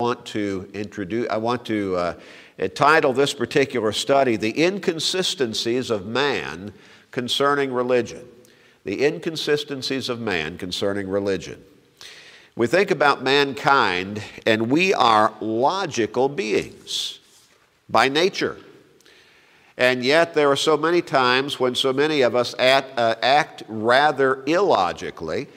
want to introduce, I want to uh, title this particular study, The Inconsistencies of Man Concerning Religion. The Inconsistencies of Man Concerning Religion. We think about mankind, and we are logical beings by nature. And yet, there are so many times when so many of us act, uh, act rather illogically.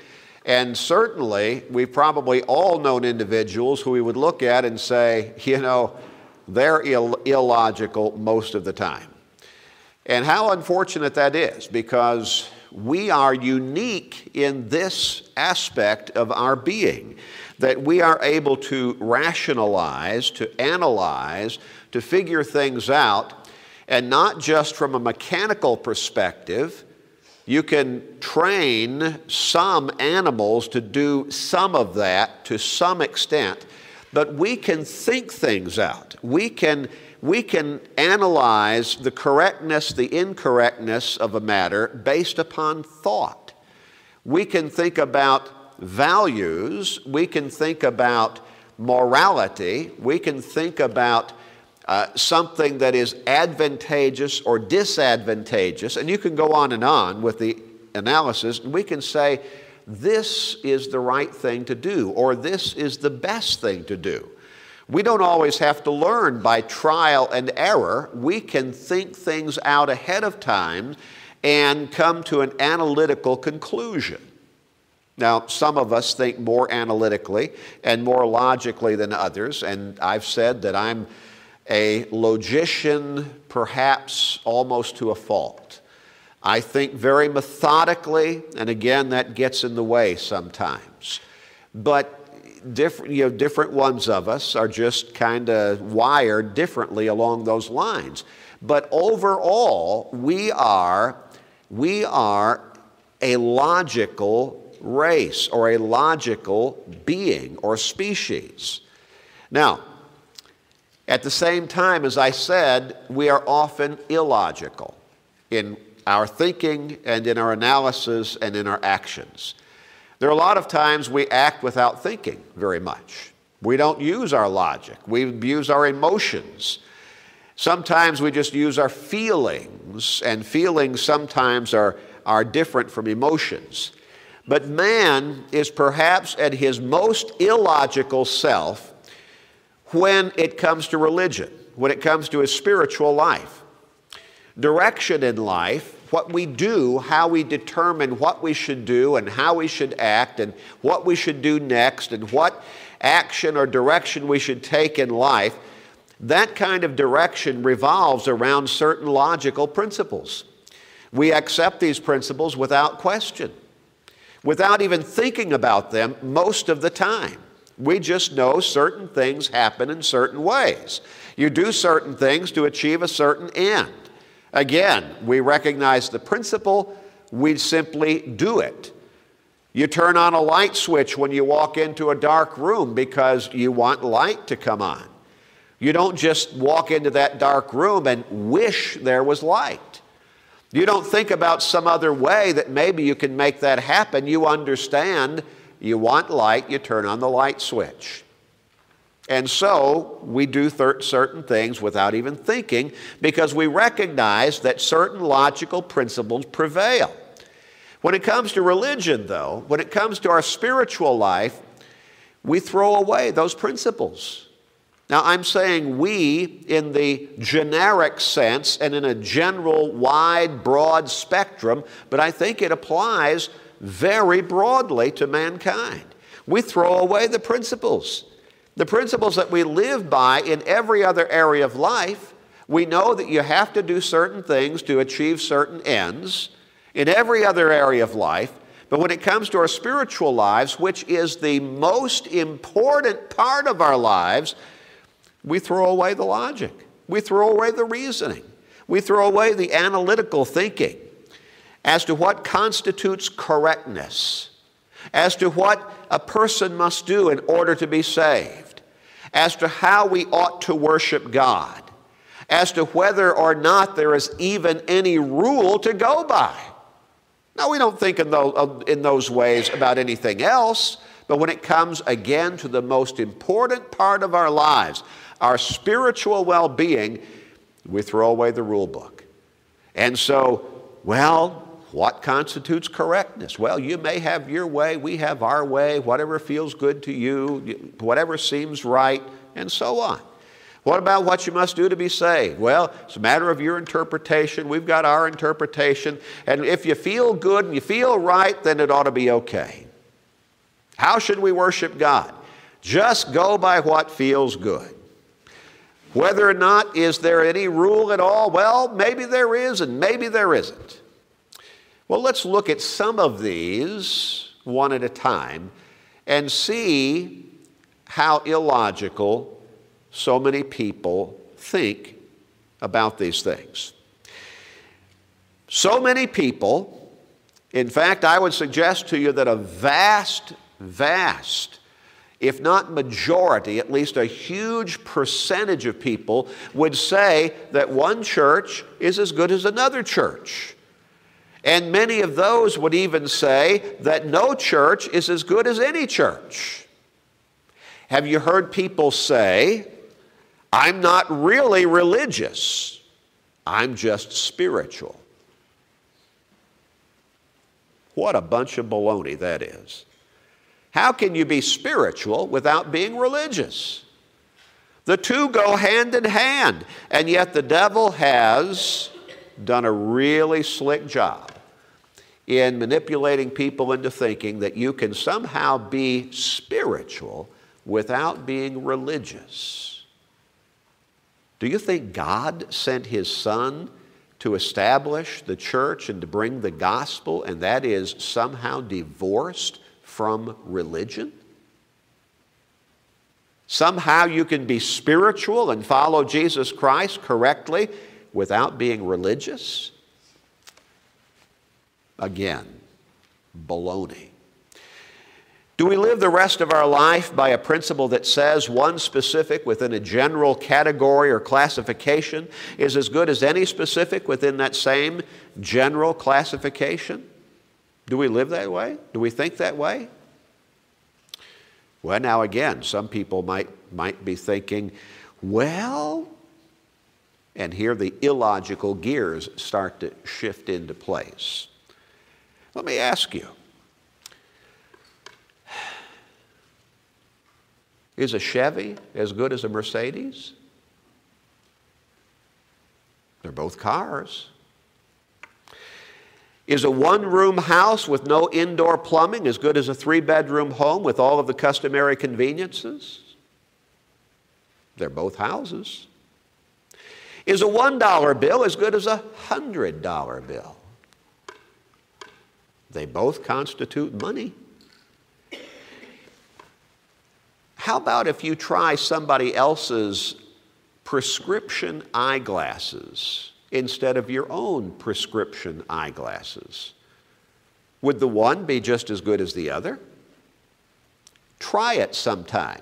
And certainly, we've probably all known individuals who we would look at and say, you know, they're Ill- illogical most of the time. And how unfortunate that is because we are unique in this aspect of our being, that we are able to rationalize, to analyze, to figure things out and not just from a mechanical perspective. You can train some animals to do some of that to some extent, but we can think things out. We can, we can analyze the correctness, the incorrectness of a matter based upon thought. We can think about values, we can think about morality, we can think about uh, something that is advantageous or disadvantageous, and you can go on and on with the analysis, and we can say, this is the right thing to do, or this is the best thing to do. We don't always have to learn by trial and error. We can think things out ahead of time and come to an analytical conclusion. Now, some of us think more analytically and more logically than others, and I've said that I'm a logician, perhaps almost to a fault. I think very methodically, and again, that gets in the way sometimes. But different, you know, different ones of us are just kind of wired differently along those lines. But overall, we are, we are a logical race or a logical being or species. Now, at the same time, as I said, we are often illogical in our thinking and in our analysis and in our actions. There are a lot of times we act without thinking very much. We don't use our logic, we use our emotions. Sometimes we just use our feelings, and feelings sometimes are, are different from emotions. But man is perhaps at his most illogical self when it comes to religion, when it comes to his spiritual life. Direction in life, what we do, how we determine what we should do and how we should act and what we should do next and what action or direction we should take in life, that kind of direction revolves around certain logical principles. We accept these principles without question, without even thinking about them most of the time. We just know certain things happen in certain ways. You do certain things to achieve a certain end. Again, we recognize the principle, we simply do it. You turn on a light switch when you walk into a dark room because you want light to come on. You don't just walk into that dark room and wish there was light. You don't think about some other way that maybe you can make that happen. You understand you want light, you turn on the light switch. And so we do certain things without even thinking because we recognize that certain logical principles prevail. When it comes to religion, though, when it comes to our spiritual life, we throw away those principles. Now, I'm saying we in the generic sense and in a general, wide, broad spectrum, but I think it applies very broadly to mankind. We throw away the principles. The principles that we live by in every other area of life, we know that you have to do certain things to achieve certain ends in every other area of life. But when it comes to our spiritual lives, which is the most important part of our lives, we throw away the logic. We throw away the reasoning. We throw away the analytical thinking as to what constitutes correctness, as to what a person must do in order to be saved, as to how we ought to worship God, as to whether or not there is even any rule to go by. Now, we don't think in those, uh, in those ways about anything else, But when it comes again to the most important part of our lives, our spiritual well being, we throw away the rule book. And so, well, what constitutes correctness? Well, you may have your way, we have our way, whatever feels good to you, whatever seems right, and so on. What about what you must do to be saved? Well, it's a matter of your interpretation. We've got our interpretation. And if you feel good and you feel right, then it ought to be okay. How should we worship God? Just go by what feels good. Whether or not is there any rule at all? Well, maybe there is and maybe there isn't. Well, let's look at some of these one at a time and see how illogical so many people think about these things. So many people, in fact, I would suggest to you that a vast, vast, if not majority, at least a huge percentage of people would say that one church is as good as another church. And many of those would even say that no church is as good as any church. Have you heard people say, I'm not really religious, I'm just spiritual. What a bunch of baloney that is. How can you be spiritual without being religious? The two go hand in hand, and yet the devil has done a really slick job in manipulating people into thinking that you can somehow be spiritual without being religious. Do you think God sent His Son to establish the church and to bring the gospel, and that is somehow divorced from religion? Somehow you can be spiritual and follow Jesus Christ correctly without being religious? Again, baloney. Do we live the rest of our life by a principle that says one specific within a general category or classification is as good as any specific within that same general classification? Do we live that way? Do we think that way? Well, now again, some people might, might be thinking, well, and here the illogical gears start to shift into place. Let me ask you Is a Chevy as good as a Mercedes? They're both cars. Is a one room house with no indoor plumbing as good as a three bedroom home with all of the customary conveniences? They're both houses. Is a $1 bill as good as a $100 bill? They both constitute money. How about if you try somebody else's prescription eyeglasses instead of your own prescription eyeglasses? Would the one be just as good as the other? Try it sometime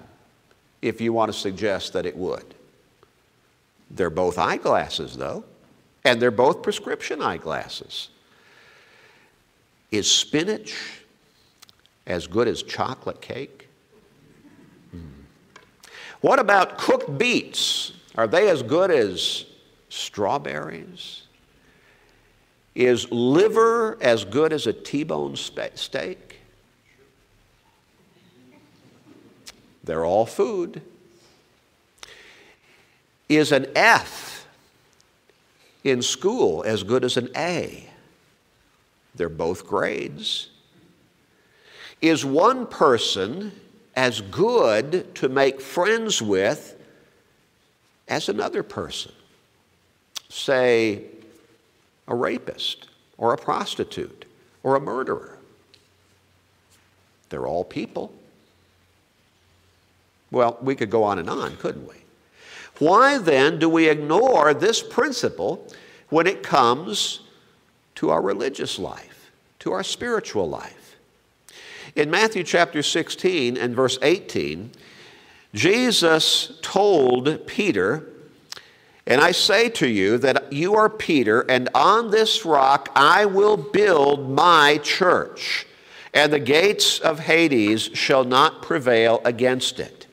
if you want to suggest that it would. They're both eyeglasses, though, and they're both prescription eyeglasses. Is spinach as good as chocolate cake? Hmm. What about cooked beets? Are they as good as strawberries? Is liver as good as a T bone steak? They're all food. Is an F in school as good as an A? They're both grades. Is one person as good to make friends with as another person. Say, a rapist, or a prostitute, or a murderer. They're all people. Well, we could go on and on, couldn't we? Why then do we ignore this principle when it comes to our religious life, to our spiritual life? In Matthew chapter 16 and verse 18, Jesus told Peter, And I say to you that you are Peter, and on this rock I will build my church, and the gates of Hades shall not prevail against it.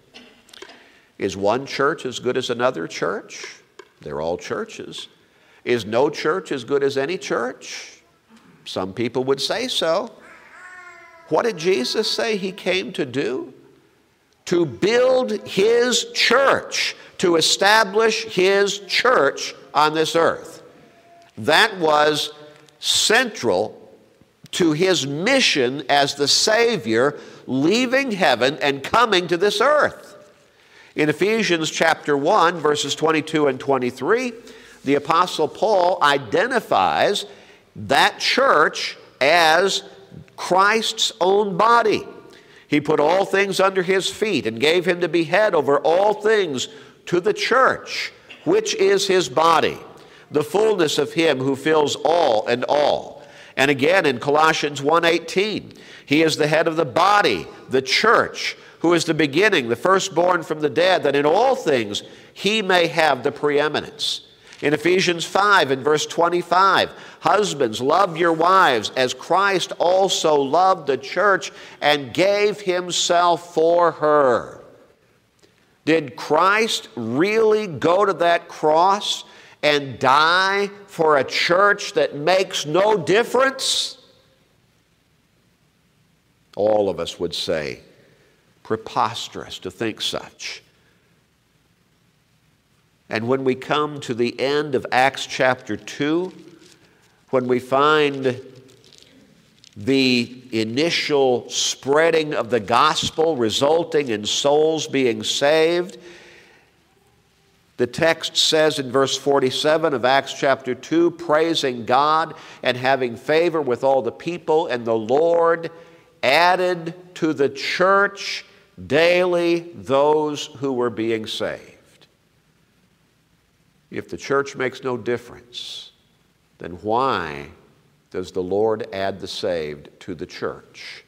Is one church as good as another church? They're all churches. Is no church as good as any church? Some people would say so. What did Jesus say he came to do? To build his church, to establish his church on this earth. That was central to his mission as the Savior, leaving heaven and coming to this earth. In Ephesians chapter 1, verses 22 and 23, the Apostle Paul identifies that church as Christ's own body. He put all things under his feet and gave him to be head over all things to the church, which is his body, the fullness of him who fills all and all. And again in Colossians 1:18, he is the head of the body, the church, who is the beginning, the firstborn from the dead, that in all things he may have the preeminence. In Ephesians 5 and verse 25, husbands, love your wives as Christ also loved the church and gave himself for her. Did Christ really go to that cross and die for a church that makes no difference? All of us would say, preposterous to think such. And when we come to the end of Acts chapter 2, when we find the initial spreading of the gospel resulting in souls being saved, the text says in verse 47 of Acts chapter 2 praising God and having favor with all the people, and the Lord added to the church daily those who were being saved. If the church makes no difference, then why does the Lord add the saved to the church?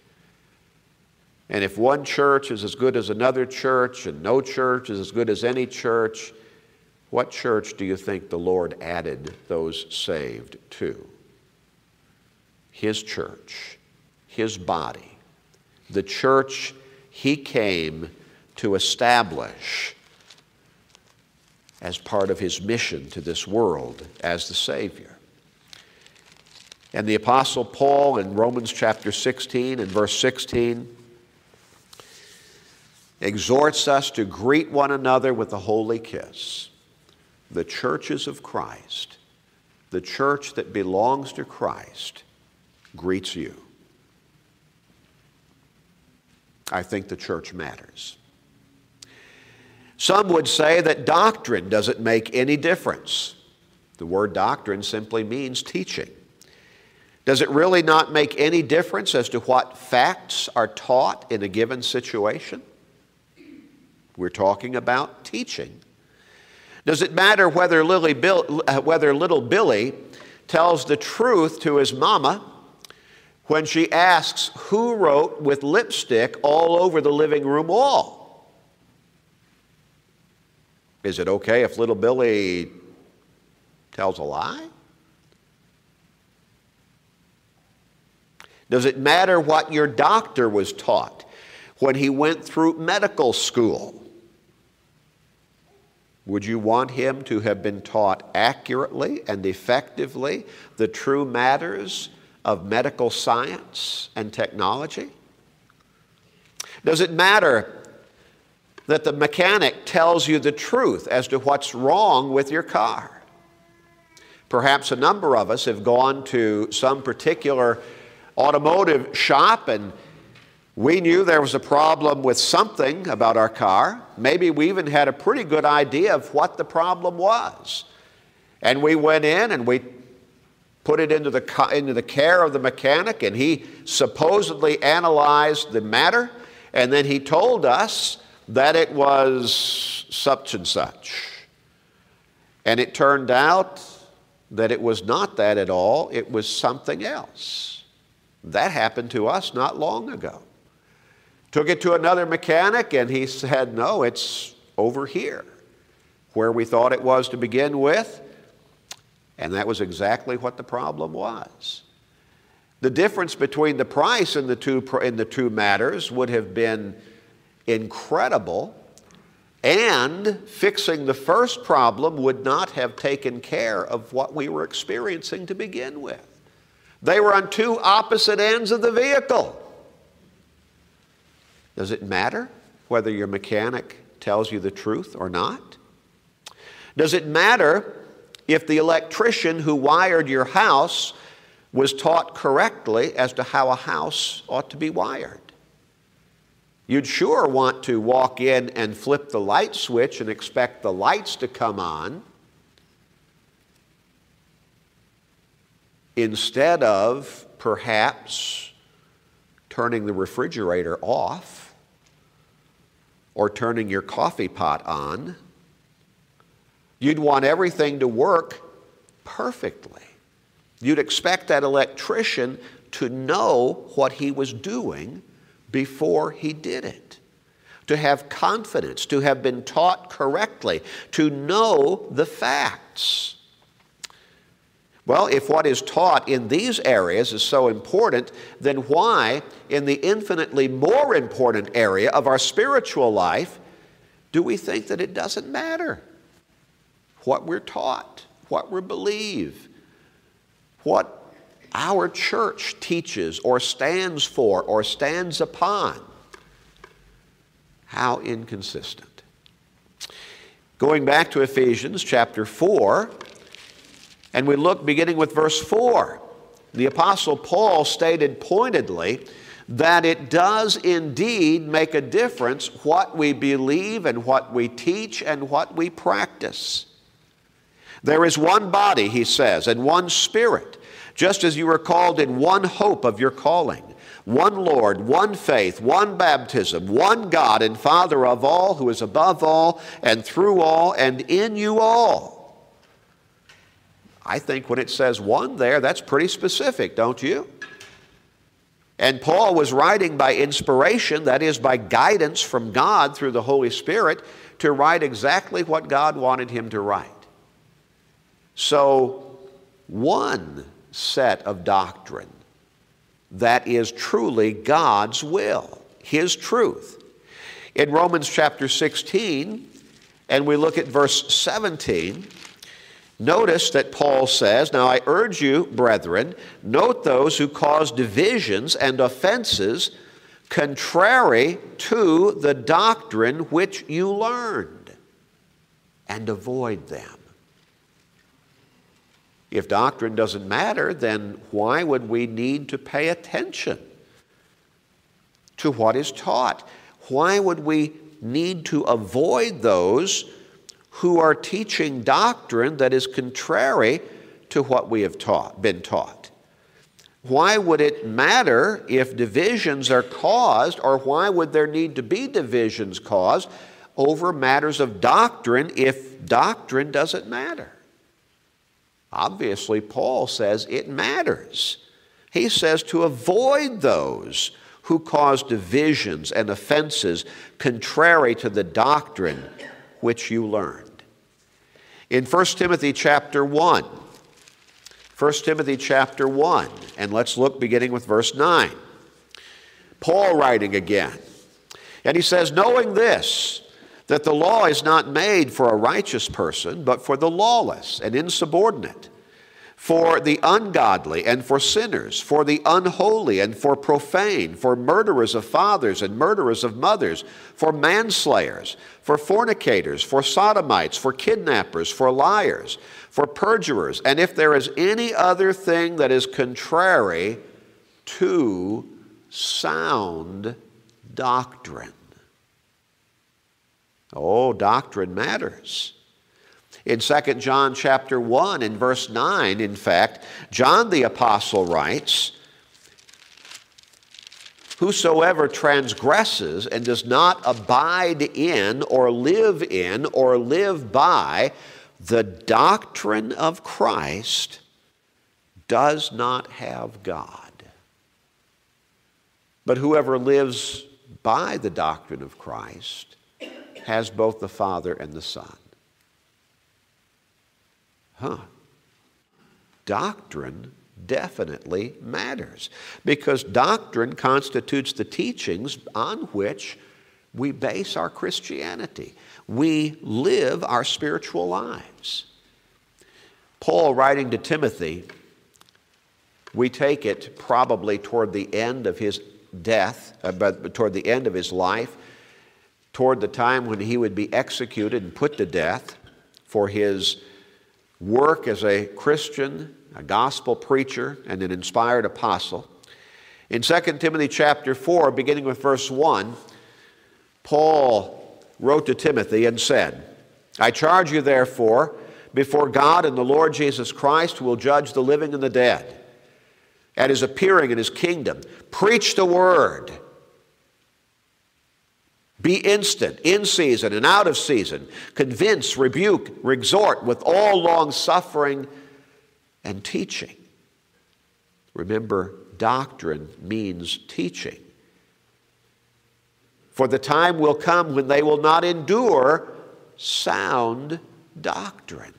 And if one church is as good as another church and no church is as good as any church, what church do you think the Lord added those saved to? His church, His body, the church He came to establish as part of his mission to this world as the Savior. And the Apostle Paul in Romans chapter 16 and verse 16 exhorts us to greet one another with a holy kiss. The churches of Christ, the church that belongs to Christ, greets you. I think the church matters. Some would say that doctrine doesn't make any difference. The word doctrine simply means teaching. Does it really not make any difference as to what facts are taught in a given situation? We're talking about teaching. Does it matter whether, Bill, uh, whether little Billy tells the truth to his mama when she asks who wrote with lipstick all over the living room wall? Is it okay if little Billy tells a lie? Does it matter what your doctor was taught when he went through medical school? Would you want him to have been taught accurately and effectively the true matters of medical science and technology? Does it matter that the mechanic tells you the truth as to what's wrong with your car. Perhaps a number of us have gone to some particular automotive shop and we knew there was a problem with something about our car. Maybe we even had a pretty good idea of what the problem was. And we went in and we put it into the, into the care of the mechanic, and he supposedly analyzed the matter, and then he told us that it was such and such. And it turned out that it was not that at all, it was something else. That happened to us not long ago. Took it to another mechanic, and he said, No, it's over here, where we thought it was to begin with. And that was exactly what the problem was. The difference between the price in the two, in the two matters would have been incredible, and fixing the first problem would not have taken care of what we were experiencing to begin with. They were on two opposite ends of the vehicle. Does it matter whether your mechanic tells you the truth or not? Does it matter if the electrician who wired your house was taught correctly as to how a house ought to be wired? You'd sure want to walk in and flip the light switch and expect the lights to come on instead of perhaps turning the refrigerator off or turning your coffee pot on. You'd want everything to work perfectly. You'd expect that electrician to know what he was doing before he did it, to have confidence, to have been taught correctly, to know the facts. Well, if what is taught in these areas is so important, then why, in the infinitely more important area of our spiritual life, do we think that it doesn't matter what we're taught, what we believe, what our church teaches or stands for or stands upon. How inconsistent. Going back to Ephesians chapter 4, and we look beginning with verse 4. The Apostle Paul stated pointedly that it does indeed make a difference what we believe and what we teach and what we practice. There is one body, he says, and one spirit just as you were called in one hope of your calling, one Lord, one faith, one baptism, one God and Father of all, who is above all and through all and in you all. I think when it says one there, that's pretty specific, don't you? And Paul was writing by inspiration, that is, by guidance from God through the Holy Spirit, to write exactly what God wanted him to write. So, one set of doctrine that is truly God's will, His truth. In Romans chapter 16, and we look at verse 17, notice that Paul says, Now I urge you, brethren, note those who cause divisions and offenses contrary to the doctrine which you learned, and avoid them. If doctrine doesn't matter, then why would we need to pay attention to what is taught? Why would we need to avoid those who are teaching doctrine that is contrary to what we have taught, been taught? Why would it matter if divisions are caused, or why would there need to be divisions caused over matters of doctrine if doctrine doesn't matter? Obviously, Paul says it matters. He says to avoid those who cause divisions and offenses contrary to the doctrine which you learned. In 1 Timothy chapter 1, 1 Timothy chapter 1, and let's look beginning with verse 9. Paul writing again, and he says, Knowing this, that the law is not made for a righteous person, but for the lawless and insubordinate, for the ungodly and for sinners, for the unholy and for profane, for murderers of fathers and murderers of mothers, for manslayers, for fornicators, for sodomites, for kidnappers, for liars, for perjurers, and if there is any other thing that is contrary to sound doctrine. Oh, doctrine matters. In 2 John chapter 1 and verse 9, in fact, John the apostle writes, Whosoever transgresses and does not abide in or live in or live by the doctrine of Christ does not have God. But whoever lives by the doctrine of Christ has both the Father and the Son. Huh. Doctrine definitely matters because doctrine constitutes the teachings on which we base our Christianity. We live our spiritual lives. Paul, writing to Timothy, we take it probably toward the end of his death, uh, but toward the end of his life, toward the time when he would be executed and put to death for his work as a Christian, a gospel preacher, and an inspired apostle. In 2 Timothy chapter 4, beginning with verse 1, Paul wrote to Timothy and said, I charge you therefore before God and the Lord Jesus Christ, who will judge the living and the dead, at his appearing in his kingdom. Preach the word. Be instant, in season and out of season. Convince, rebuke, exhort with all long suffering and teaching. Remember, doctrine means teaching. For the time will come when they will not endure sound doctrine.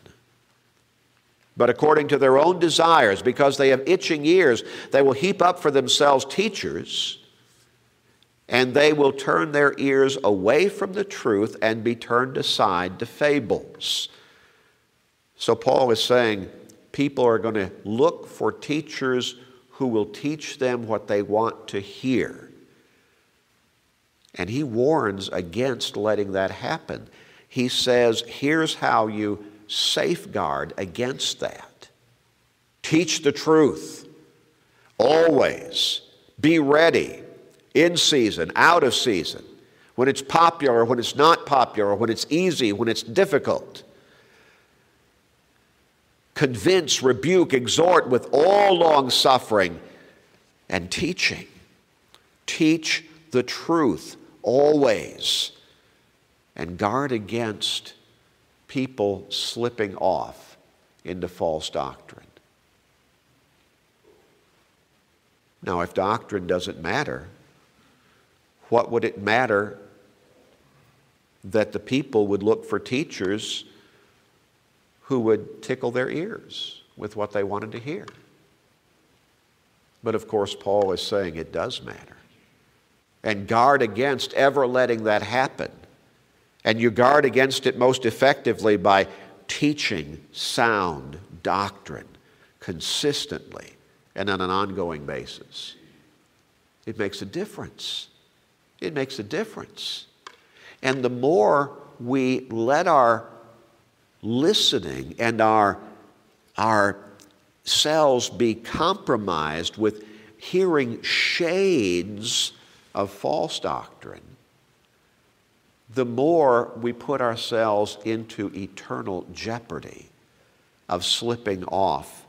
But according to their own desires, because they have itching ears, they will heap up for themselves teachers, and they will turn their ears away from the truth and be turned aside to fables. So Paul is saying people are going to look for teachers who will teach them what they want to hear. And he warns against letting that happen. He says, here's how you safeguard against that. Teach the truth. Always be ready in season, out of season, when it's popular, when it's not popular, when it's easy, when it's difficult. Convince, rebuke, exhort with all long suffering and teaching. Teach the truth always and guard against people slipping off into false doctrine. Now, if doctrine doesn't matter, what would it matter that the people would look for teachers who would tickle their ears with what they wanted to hear? But of course, Paul is saying it does matter and guard against ever letting that happen. And you guard against it most effectively by teaching sound doctrine consistently and on an ongoing basis. It makes a difference. It makes a difference. And the more we let our listening and our, our cells be compromised with hearing shades of false doctrine, the more we put ourselves into eternal jeopardy of slipping off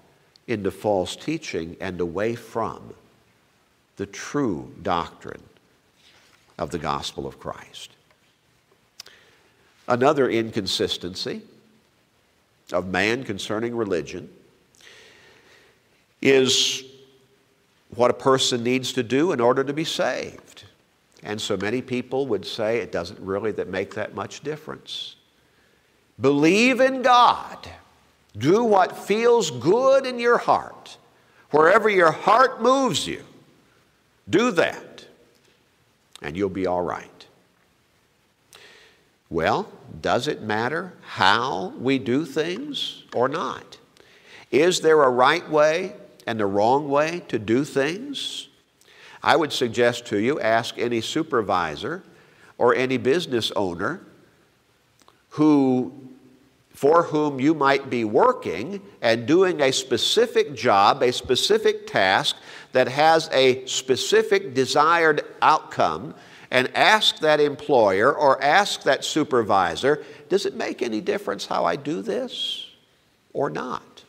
into false teaching and away from the true doctrine of the gospel of Christ. Another inconsistency of man concerning religion is what a person needs to do in order to be saved. And so many people would say it doesn't really that make that much difference. Believe in God. Do what feels good in your heart. Wherever your heart moves you, do that, and you'll be all right. Well, does it matter how we do things or not? Is there a right way and the wrong way to do things, I would suggest to you ask any supervisor or any business owner who for whom you might be working and doing a specific job, a specific task that has a specific desired outcome, and ask that employer or ask that supervisor, does it make any difference how I do this or not?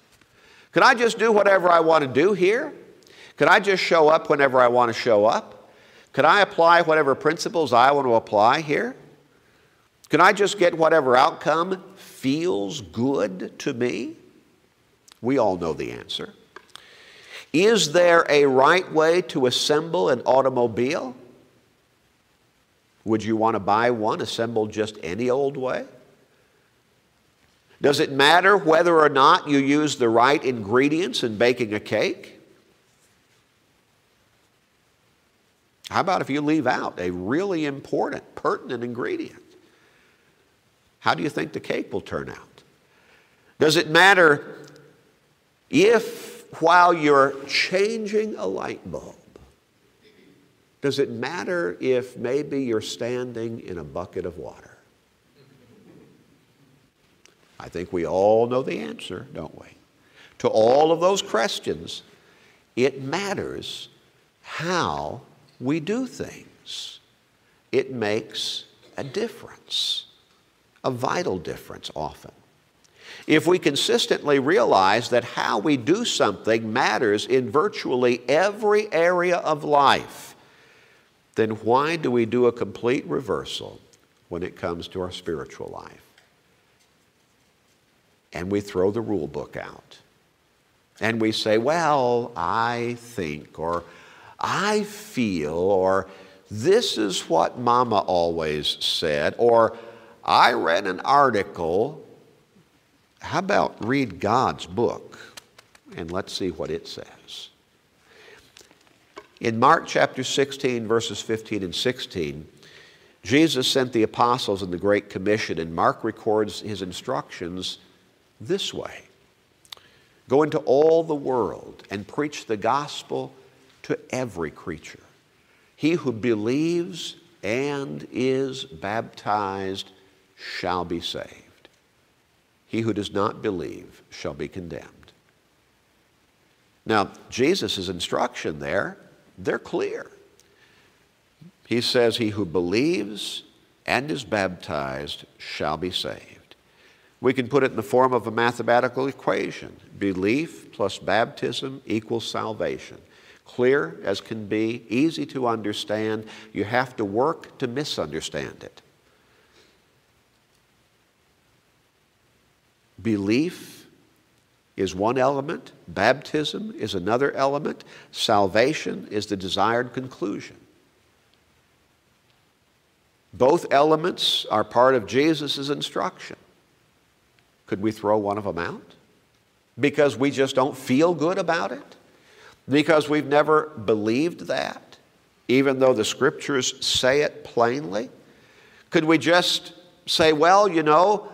Can I just do whatever I want to do here? Could I just show up whenever I want to show up? Could I apply whatever principles I want to apply here? Can I just get whatever outcome feels good to me? We all know the answer. Is there a right way to assemble an automobile? Would you want to buy one assembled just any old way? Does it matter whether or not you use the right ingredients in baking a cake? How about if you leave out a really important, pertinent ingredient? How do you think the cake will turn out? Does it matter if, while you're changing a light bulb, does it matter if maybe you're standing in a bucket of water? I think we all know the answer, don't we? To all of those questions, it matters how we do things. It makes a difference, a vital difference often. If we consistently realize that how we do something matters in virtually every area of life, then why do we do a complete reversal when it comes to our spiritual life? And we throw the rule book out. And we say, well, I think, or I feel, or this is what mama always said, or I read an article. How about read God's book and let's see what it says? In Mark chapter 16, verses 15 and 16, Jesus sent the apostles in the Great Commission, and Mark records his instructions this way Go into all the world and preach the gospel to every creature. He who believes and is baptized shall be saved. He who does not believe shall be condemned. Now, Jesus' instruction there, they're clear. He says, He who believes and is baptized shall be saved. We can put it in the form of a mathematical equation belief plus baptism equals salvation clear as can be, easy to understand. You have to work to misunderstand it. Belief is one element, baptism is another element, salvation is the desired conclusion. Both elements are part of Jesus' instruction. Could we throw one of them out? Because we just don't feel good about it? because we've never believed that, even though the scriptures say it plainly? Could we just say, well, you know,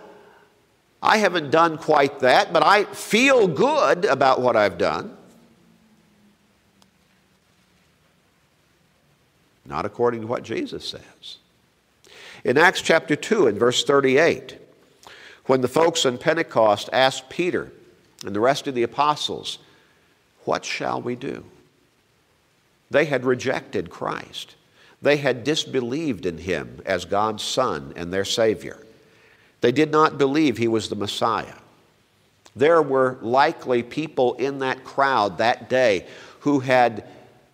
I haven't done quite that, but I feel good about what I've done? Not according to what Jesus says. In Acts chapter 2 and verse 38, when the folks on Pentecost asked Peter and the rest of the apostles, what shall we do? They had rejected Christ. They had disbelieved in him as God's Son and their Savior. They did not believe he was the Messiah. There were likely people in that crowd that day who had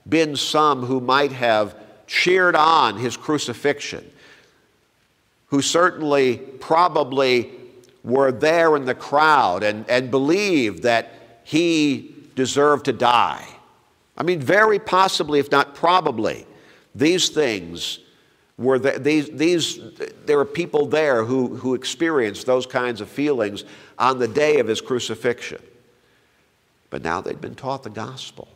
been some who might have cheered on his crucifixion, who certainly probably were there in the crowd and, and believed that he deserve to die. I mean, very possibly, if not probably, these things were the, these, these, there were people there who, who experienced those kinds of feelings on the day of his crucifixion. But now they'd been taught the gospel.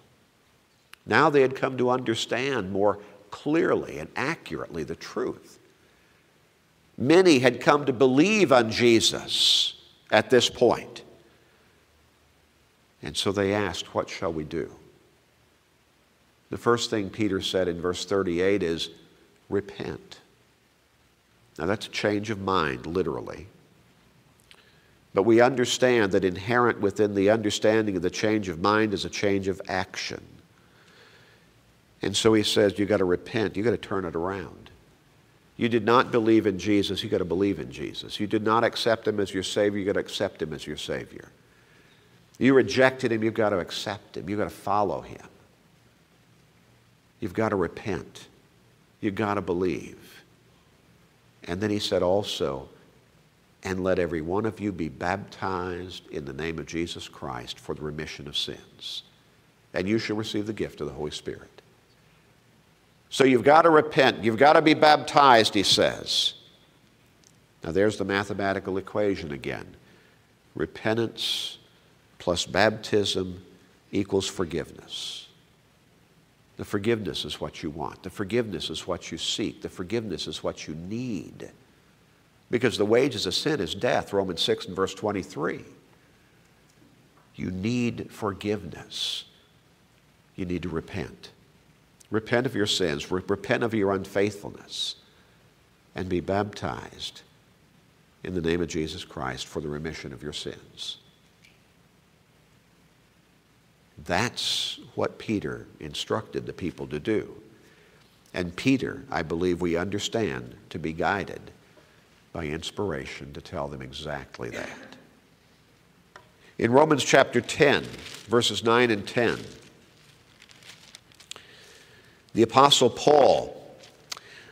Now they had come to understand more clearly and accurately the truth. Many had come to believe on Jesus at this point. And so they asked, What shall we do? The first thing Peter said in verse 38 is, Repent. Now that's a change of mind, literally. But we understand that inherent within the understanding of the change of mind is a change of action. And so he says, You've got to repent, you've got to turn it around. You did not believe in Jesus, you've got to believe in Jesus. You did not accept him as your Savior, you've got to accept him as your Savior. You rejected him, you've got to accept him. You've got to follow him. You've got to repent. You've got to believe. And then he said also, and let every one of you be baptized in the name of Jesus Christ for the remission of sins. And you shall receive the gift of the Holy Spirit. So you've got to repent. You've got to be baptized, he says. Now there's the mathematical equation again. repentance plus baptism equals forgiveness. The forgiveness is what you want. The forgiveness is what you seek. The forgiveness is what you need. Because the wages of sin is death, Romans 6 and verse 23. You need forgiveness. You need to repent. Repent of your sins, repent of your unfaithfulness, and be baptized in the name of Jesus Christ for the remission of your sins. That's what Peter instructed the people to do. And Peter, I believe we understand to be guided by inspiration to tell them exactly that. In Romans chapter 10, verses 9 and 10, the Apostle Paul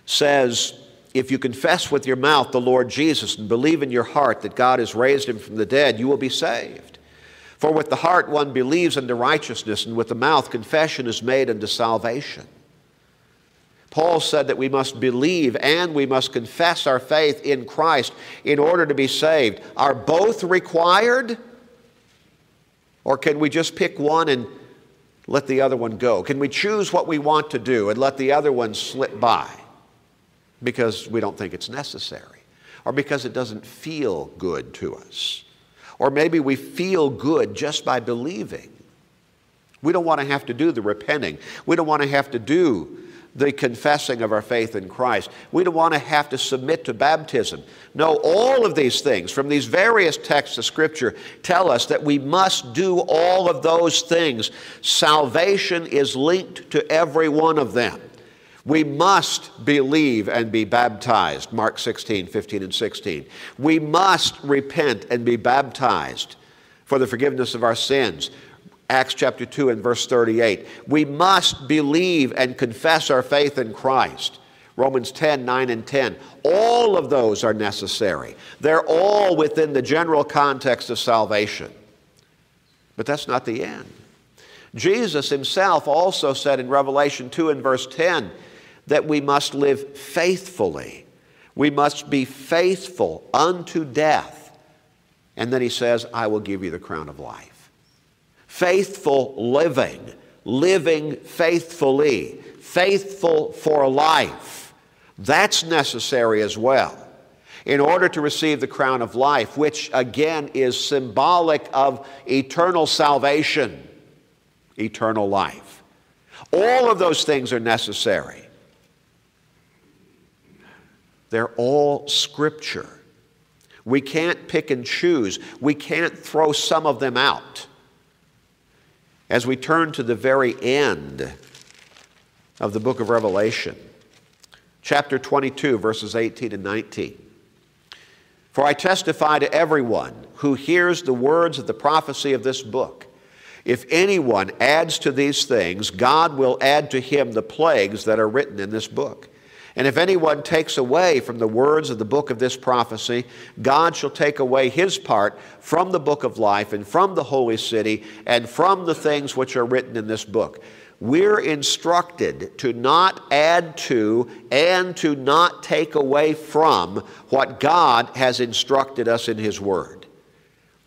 says, If you confess with your mouth the Lord Jesus and believe in your heart that God has raised him from the dead, you will be saved. For with the heart one believes unto righteousness, and with the mouth confession is made unto salvation. Paul said that we must believe and we must confess our faith in Christ in order to be saved. Are both required? Or can we just pick one and let the other one go? Can we choose what we want to do and let the other one slip by because we don't think it's necessary or because it doesn't feel good to us? Or maybe we feel good just by believing. We don't want to have to do the repenting. We don't want to have to do the confessing of our faith in Christ. We don't want to have to submit to baptism. No, all of these things from these various texts of Scripture tell us that we must do all of those things. Salvation is linked to every one of them. We must believe and be baptized, Mark 16, 15, and 16. We must repent and be baptized for the forgiveness of our sins. Acts chapter 2 and verse 38. We must believe and confess our faith in Christ. Romans 10, 9, and 10. All of those are necessary. They're all within the general context of salvation. But that's not the end. Jesus himself also said in Revelation 2 and verse 10 that we must live faithfully. We must be faithful unto death. And then he says, I will give you the crown of life faithful living, living faithfully, faithful for life. That's necessary as well in order to receive the crown of life, which again is symbolic of eternal salvation, eternal life. All of those things are necessary. They're all scripture. We can't pick and choose. We can't throw some of them out as we turn to the very end of the book of Revelation, chapter 22, verses 18 and 19. For I testify to everyone who hears the words of the prophecy of this book. If anyone adds to these things, God will add to him the plagues that are written in this book. And if anyone takes away from the words of the book of this prophecy, God shall take away his part from the book of life and from the holy city and from the things which are written in this book. We're instructed to not add to and to not take away from what God has instructed us in His Word.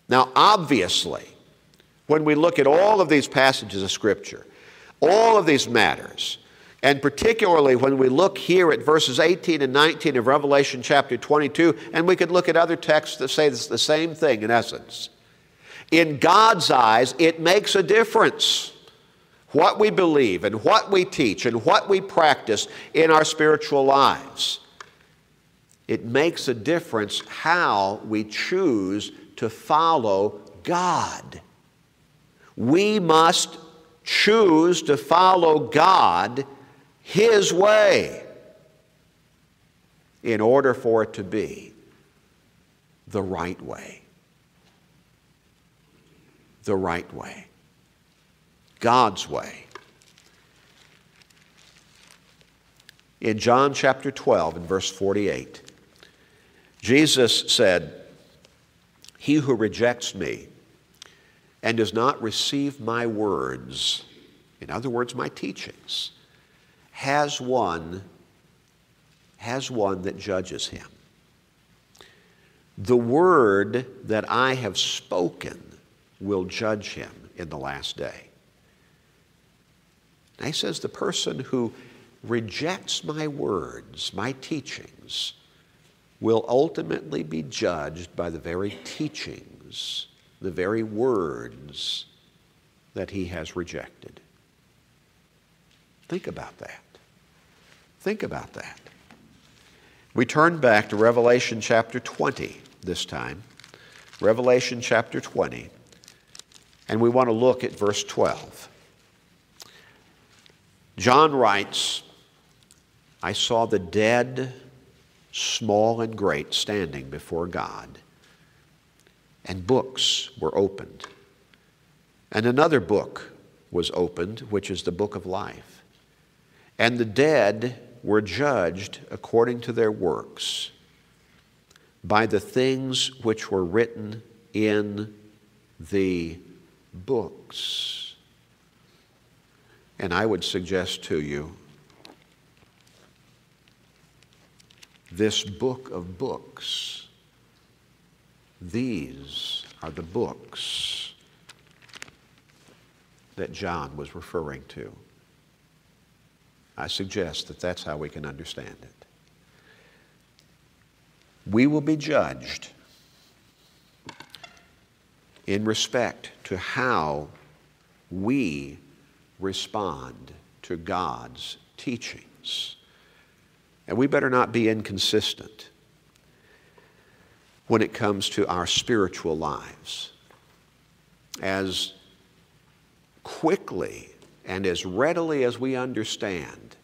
Now, obviously, when we look at all of these passages of Scripture, all of these matters, and particularly when we look here at verses 18 and 19 of Revelation chapter 22, and we could look at other texts that say the same thing in essence. In God's eyes, it makes a difference what we believe and what we teach and what we practice in our spiritual lives. It makes a difference how we choose to follow God. We must choose to follow God his way in order for it to be the right way. The right way. God's way. In John chapter 12 and verse 48, Jesus said, He who rejects me and does not receive my words, in other words, my teachings, has one has one that judges him. The word that I have spoken will judge him in the last day. And he says, The person who rejects my words, my teachings, will ultimately be judged by the very teachings, the very words that he has rejected. Think about that. Think about that. We turn back to Revelation chapter 20 this time. Revelation chapter 20. And we want to look at verse 12. John writes, I saw the dead, small and great, standing before God, and books were opened. And another book was opened, which is the book of life. And the dead were judged according to their works by the things which were written in the books. And I would suggest to you this book of books, these are the books that John was referring to. I suggest that that's how we can understand it. We will be judged in respect to how we respond to God's teachings. And we better not be inconsistent when it comes to our spiritual lives. As quickly and as readily as we understand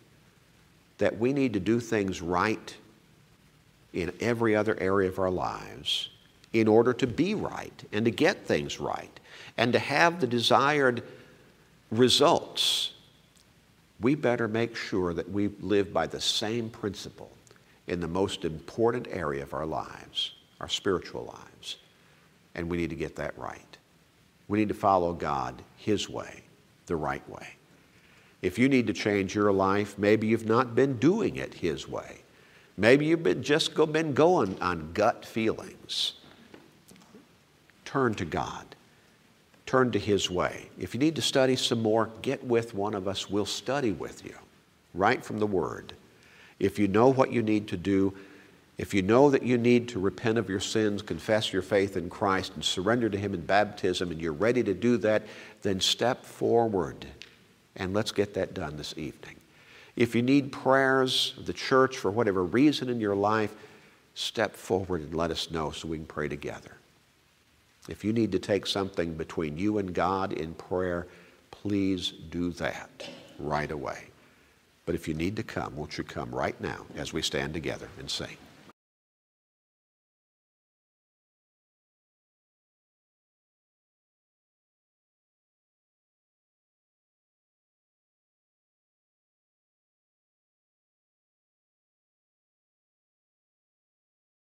that we need to do things right in every other area of our lives in order to be right and to get things right and to have the desired results, we better make sure that we live by the same principle in the most important area of our lives, our spiritual lives. And we need to get that right. We need to follow God His way the right way. If you need to change your life, maybe you've not been doing it His way. Maybe you've been just go, been going on gut feelings. Turn to God. Turn to His way. If you need to study some more, get with one of us. We'll study with you right from the Word. If you know what you need to do, if you know that you need to repent of your sins, confess your faith in Christ, and surrender to Him in baptism, and you're ready to do that, then step forward and let's get that done this evening. If you need prayers of the church for whatever reason in your life, step forward and let us know so we can pray together. If you need to take something between you and God in prayer, please do that right away. But if you need to come, won't you come right now as we stand together and sing?